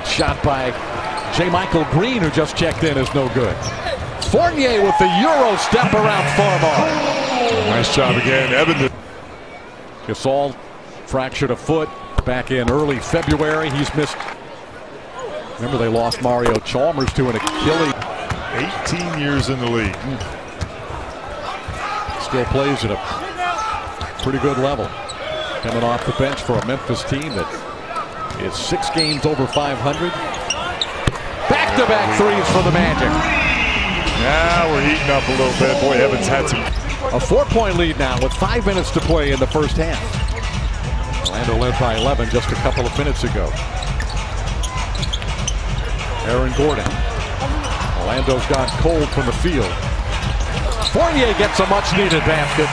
That shot by JaMychal Green, who just checked in, is no good. Fournier with the Euro step around Farmar. Nice job again. Evan. Gasol fractured a foot back in early February. He's missed. Remember, they lost Mario Chalmers to an Achilles. 18 years in the league. Still plays at a pretty good level. Coming off the bench for a Memphis team that is six games over 500. Back-to-back threes for the Magic. Now we're heating up a little bit. Boy, Evans had some. A four-point lead now with five minutes to play in the first half. Orlando led by 11 just a couple of minutes ago. Aaron Gordon. Orlando's gone cold from the field. Fournier gets a much-needed basket.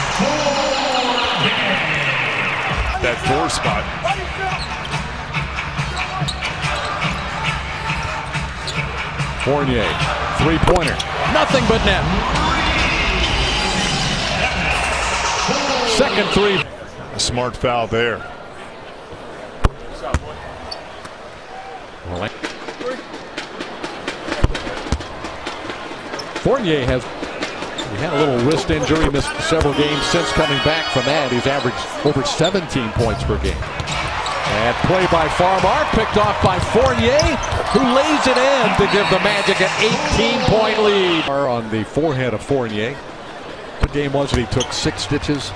That four spot. Fournier, three-pointer, nothing but net. Second three. A smart foul there. Fournier has he had a little wrist injury, missed several games since coming back from that. He's averaged over 17 points per game. And play by Farmar, picked off by Fournier, who lays it in to give the Magic an 18-point lead. On the forehead of Fournier. The game was that He took six stitches.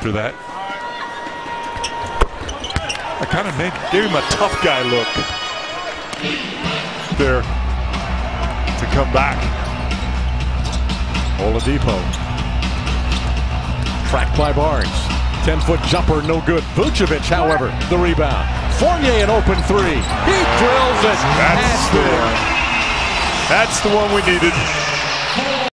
For that. I kind of made gave him a tough guy look there to come back. Oladipo. Tracked by Barnes. 10-foot jumper, no good. Vucevic, however, the rebound. Fournier an open three. He drills it. That's the one. That's the one we needed.